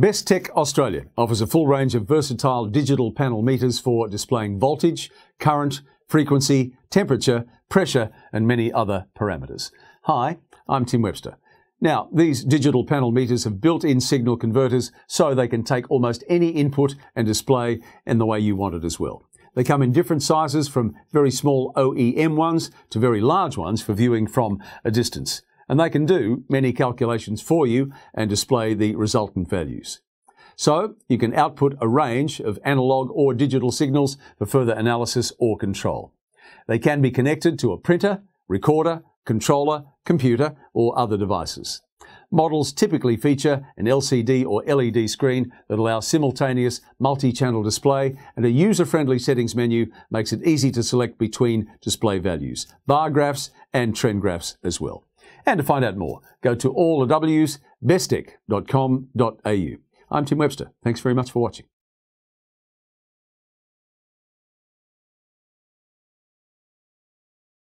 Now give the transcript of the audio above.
Bestech Australia offers a full range of versatile digital panel meters for displaying voltage, current, frequency, temperature, pressure, and many other parameters. Hi, I'm Tim Webster. Now, these digital panel meters have built-in signal converters so they can take almost any input and display in the way you want it as well. They come in different sizes from very small OEM ones to very large ones for viewing from a distance and they can do many calculations for you and display the resultant values. So you can output a range of analog or digital signals for further analysis or control. They can be connected to a printer, recorder, controller, computer, or other devices. Models typically feature an LCD or LED screen that allows simultaneous multi-channel display and a user-friendly settings menu makes it easy to select between display values, bar graphs and trend graphs as well. And to find out more, go to bestech.com.au. I'm Tim Webster. Thanks very much for watching.